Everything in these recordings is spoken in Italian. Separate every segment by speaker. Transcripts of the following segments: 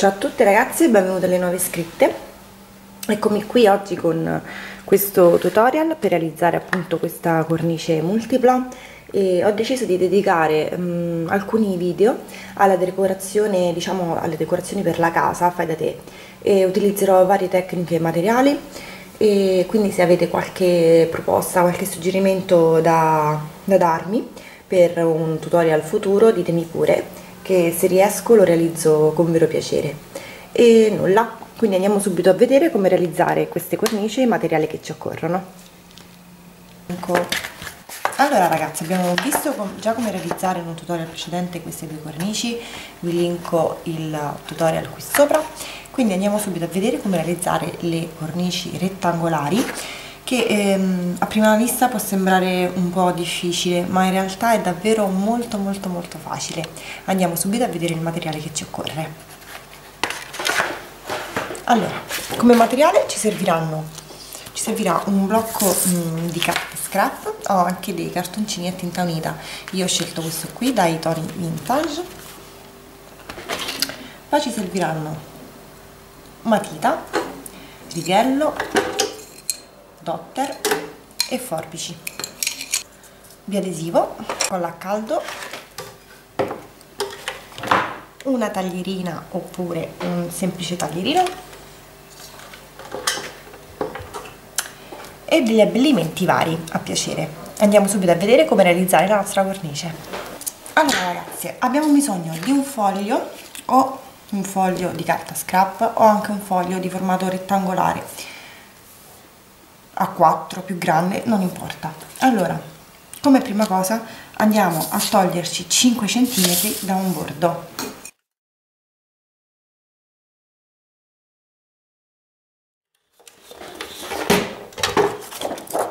Speaker 1: Ciao a tutte ragazze e benvenute alle nuove iscritte. Eccomi qui oggi con questo tutorial per realizzare appunto questa cornice multipla. E ho deciso di dedicare um, alcuni video alla decorazione, diciamo alle decorazioni per la casa, fai da te. E utilizzerò varie tecniche e materiali. E quindi se avete qualche proposta, qualche suggerimento da, da darmi per un tutorial futuro ditemi pure che se riesco lo realizzo con vero piacere. E nulla quindi andiamo subito a vedere come realizzare queste cornici e i materiali che ci occorrono. Allora ragazzi abbiamo visto già come realizzare in un tutorial precedente queste due cornici. Vi linko il tutorial qui sopra. Quindi andiamo subito a vedere come realizzare le cornici rettangolari che ehm, a prima vista può sembrare un po' difficile ma in realtà è davvero molto molto molto facile. Andiamo subito a vedere il materiale che ci occorre. Allora come materiale ci serviranno ci servirà un blocco mh, mm, di carta scrap ho anche dei cartoncini a tinta unita. Io ho scelto questo qui dai Tori Vintage. Poi ci serviranno matita righello dotter e forbici. Biadesivo colla a caldo. Una taglierina oppure un semplice taglierino. E degli abbellimenti vari a piacere. Andiamo subito a vedere come realizzare la nostra cornice. Allora ragazzi abbiamo bisogno di un foglio o un foglio di carta scrap o anche un foglio di formato rettangolare a 4 più grande non importa. Allora come prima cosa andiamo a toglierci 5 cm da un bordo.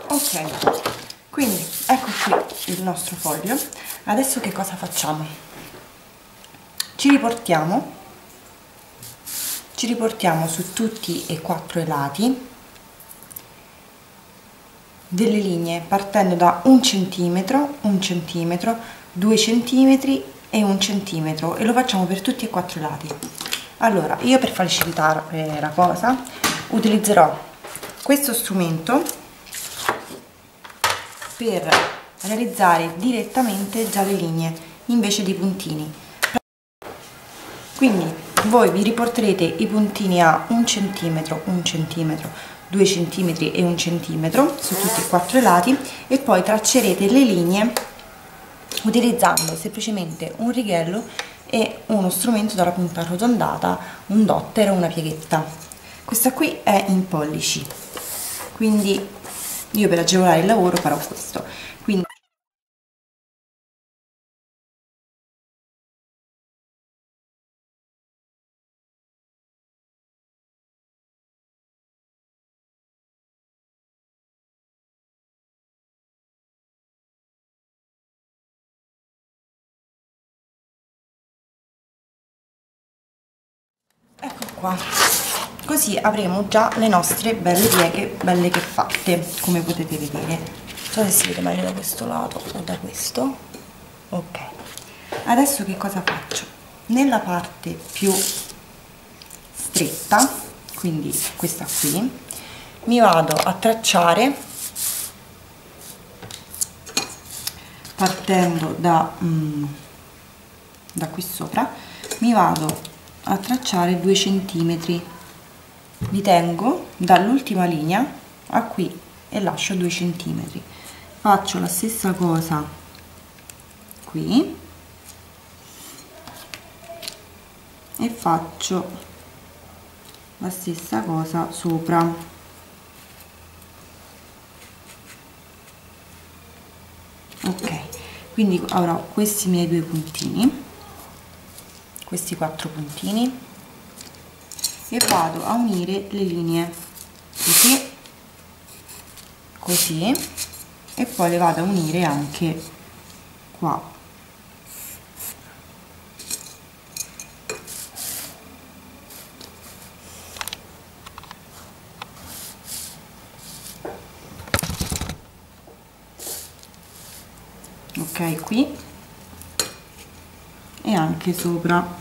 Speaker 1: Ok quindi ecco qui il nostro foglio. Adesso che cosa facciamo? Ci riportiamo ci riportiamo su tutti e quattro i lati delle linee partendo da un centimetro, un centimetro, due centimetri e un centimetro e lo facciamo per tutti e quattro i lati. Allora, io per facilitare la cosa utilizzerò questo strumento per realizzare direttamente già le linee invece di puntini. Quindi voi vi riporterete i puntini a un centimetro, un centimetro, 2 cm e 1 cm su tutti e quattro i lati e poi traccerete le linee utilizzando semplicemente un righello e uno strumento dalla punta arrotondata, un dotter o una pieghetta. Questa qui è in pollici, quindi io per agevolare il lavoro farò questo. Qua. Così avremo già le nostre belle pieghe belle che fatte come potete vedere. Non so se si vede meglio da questo lato o da questo. Ok. Adesso che cosa faccio? Nella parte più stretta quindi questa qui mi vado a tracciare partendo da, mm, da qui sopra mi vado a tracciare 2 centimetri. Li tengo dall'ultima linea a qui e lascio 2 centimetri. Faccio la stessa cosa qui e faccio la stessa cosa sopra. Ok quindi avrò questi miei due puntini questi quattro puntini e vado a unire le linee. Così. Così. E poi le vado a unire anche qua. Ok qui. E anche sopra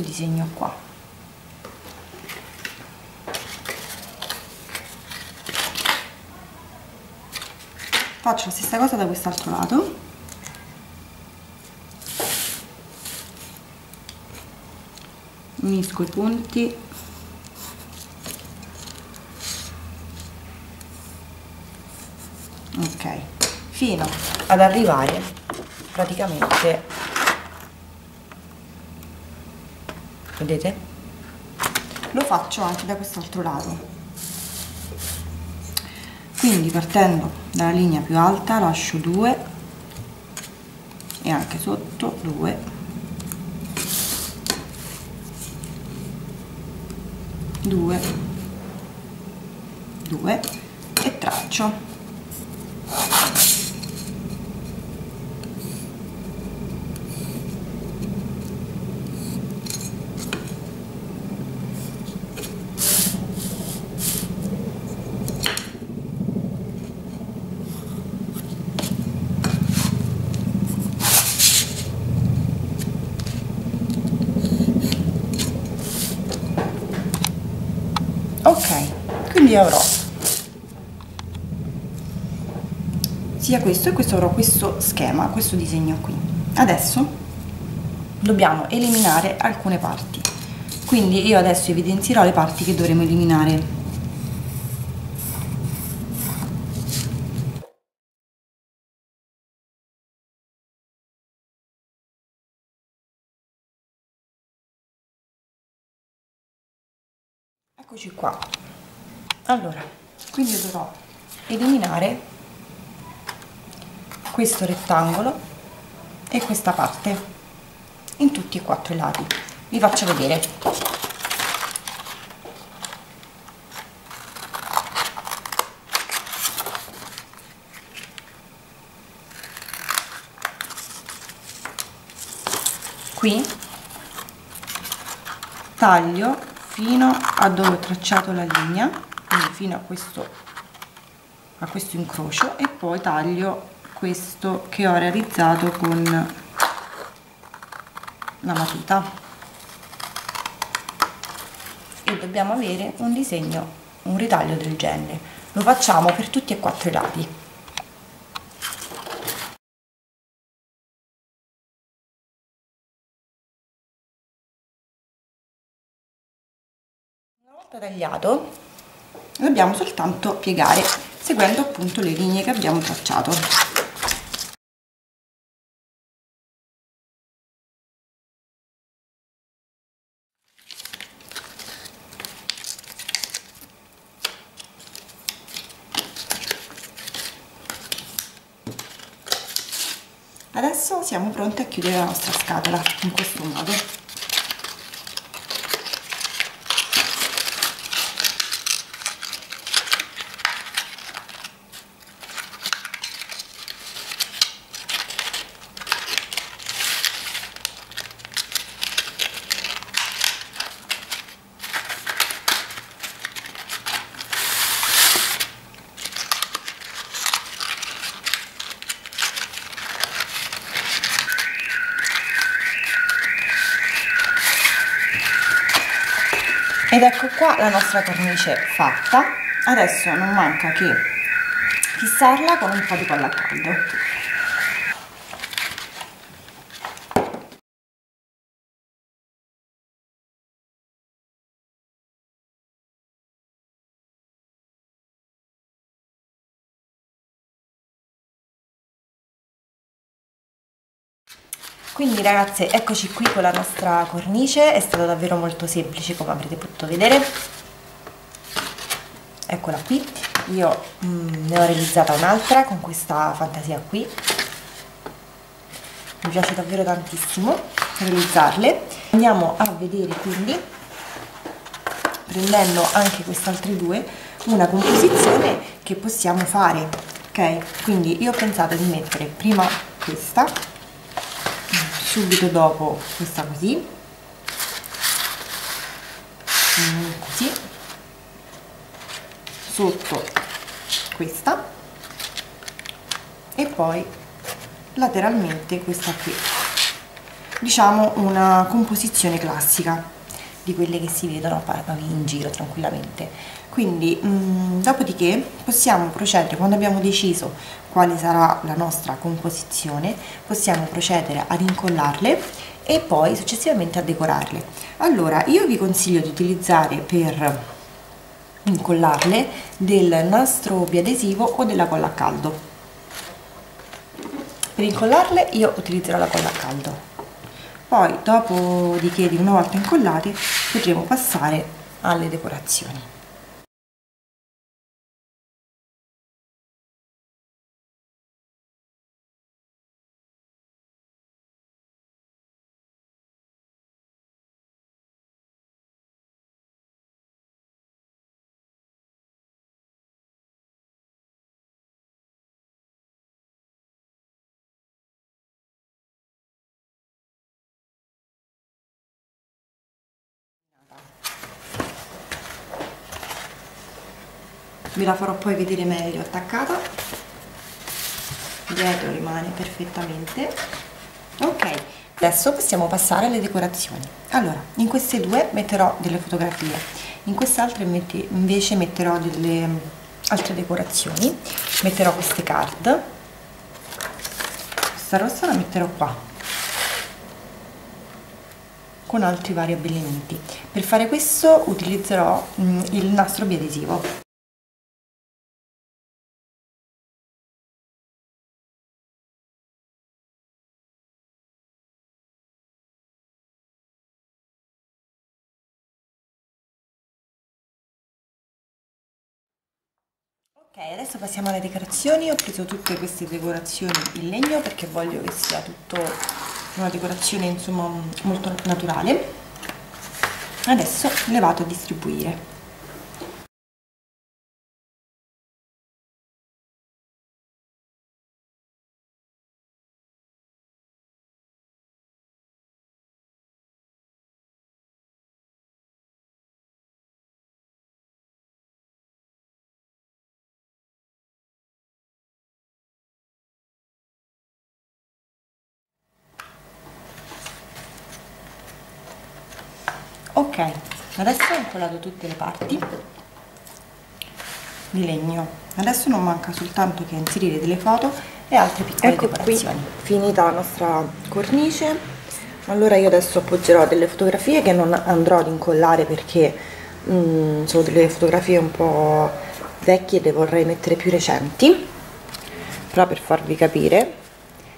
Speaker 1: questo disegno qua. Faccio la stessa cosa da quest'altro lato. Unisco i punti. Ok fino ad arrivare praticamente vedete? Lo faccio anche da quest'altro lato. Quindi partendo dalla linea più alta lascio 2 e anche sotto 2 2 2 e traccio quindi avrò. Sia questo e questo avrò questo schema questo disegno qui. Adesso dobbiamo eliminare alcune parti. Quindi io adesso evidenzierò le parti che dovremo eliminare. Eccoci qua allora quindi dovrò eliminare questo rettangolo e questa parte in tutti e quattro i lati. Vi faccio vedere. Qui taglio fino a dove ho tracciato la linea quindi fino a questo a questo incrocio e poi taglio questo che ho realizzato con la matita e dobbiamo avere un disegno un ritaglio del genere lo facciamo per tutti e quattro i lati. Volta tagliato dobbiamo soltanto piegare seguendo appunto le linee che abbiamo tracciato. Adesso siamo pronti a chiudere la nostra scatola in questo modo ed ecco qua la nostra cornice fatta. Adesso non manca che fissarla con un po' di colla caldo quindi ragazze eccoci qui con la nostra cornice. È stato davvero molto semplice come avrete potuto vedere. Eccola qui. Io mm, ne ho realizzata un'altra con questa fantasia qui. Mi piace davvero tantissimo realizzarle. Andiamo a vedere quindi prendendo anche queste due una composizione che possiamo fare ok? Quindi io ho pensato di mettere prima questa subito dopo questa così. Così. Sotto questa. E poi lateralmente questa qui. Diciamo una composizione classica di quelle che si vedono in giro tranquillamente. Quindi mh, mm, dopodiché possiamo procedere quando abbiamo deciso quale sarà la nostra composizione possiamo procedere ad incollarle e poi successivamente a decorarle. Allora io vi consiglio di utilizzare per incollarle del nastro biadesivo o della colla a caldo. Per incollarle io utilizzerò la colla a caldo. Poi dopodiché di una volta incollate potremo passare alle decorazioni ve la farò poi vedere meglio attaccata. Dietro rimane perfettamente. Ok adesso possiamo passare alle decorazioni. Allora in queste due metterò delle fotografie in quest'altra invece metterò delle altre decorazioni. Metterò queste card. Questa rossa la metterò qua con altri vari abbellimenti. Per fare questo utilizzerò mm, il nastro biadesivo ok adesso passiamo alle decorazioni. Ho preso tutte queste decorazioni in legno perché voglio che sia tutto una decorazione insomma molto naturale. Adesso le vado a distribuire ok adesso ho incollato tutte le parti di legno. Adesso non manca soltanto che inserire delle foto e altre piccole ecco decorazioni. qui, finita la nostra cornice. Allora io adesso appoggerò delle fotografie che non andrò ad incollare perché mm, sono delle fotografie un po' vecchie le vorrei mettere più recenti. Però per farvi capire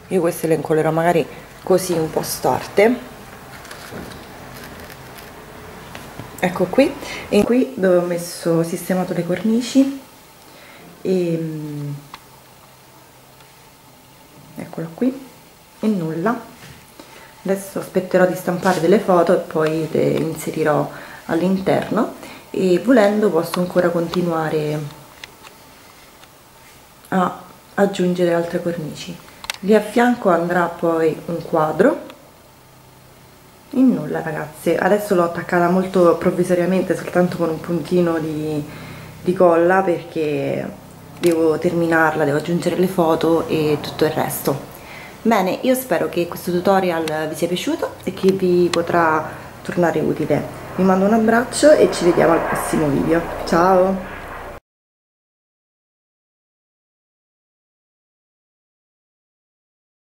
Speaker 1: io queste le incollerò magari così un po' storte ecco qui e qui dove ho messo sistemato le cornici e mm, eccolo qui e nulla. Adesso aspetterò di stampare delle foto e poi le inserirò all'interno e volendo posso ancora continuare a aggiungere altre cornici. Lì a fianco andrà poi un quadro e nulla ragazze adesso l'ho attaccata molto provvisoriamente soltanto con un puntino di, di colla perché devo terminarla, devo aggiungere le foto e tutto il resto. Bene io spero che questo tutorial vi sia piaciuto e che vi potrà tornare utile. Vi mando un abbraccio e ci vediamo al prossimo video. Ciao